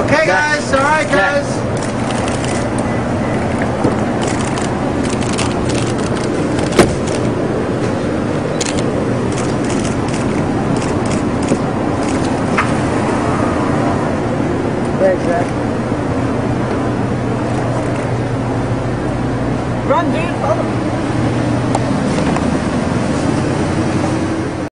Okay, guys. All right, guys. Thanks, Zach. Run, dude. Follow.